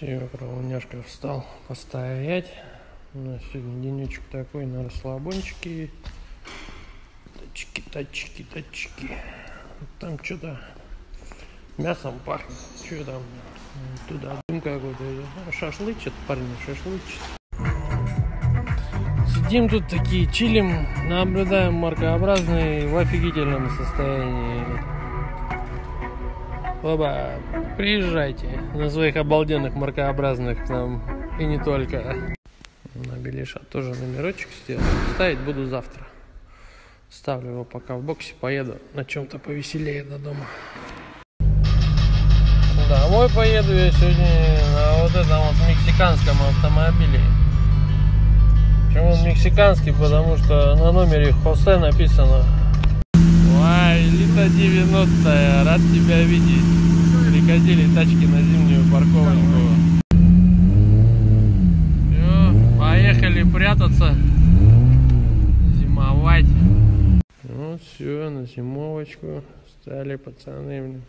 Все, правоняшка встал постоять. У нас сегодня денечек такой на расслабончике. Тачки, тачки, тачки. Там что-то мясом пахнет. Что там? Туда дым какой-то. Шашлычат, парни, шашлычат. Сидим тут такие, чилим, наблюдаем маркообразный в офигительном состоянии. Оба, приезжайте на своих обалденных маркообразных к нам и не только. На Белиша тоже номерочек сделал. Ставить буду завтра. Ставлю его пока в боксе, поеду на чем-то повеселее до дома. Домой поеду я сегодня на вот этом вот мексиканском автомобиле. Почему он мексиканский? Потому что на номере Хосе написано Ой, Лита 90 рад тебя видеть. Прикатили тачки на зимнюю парковочку. Все, поехали прятаться, зимовать. Ну все, на зимовочку стали пацаны.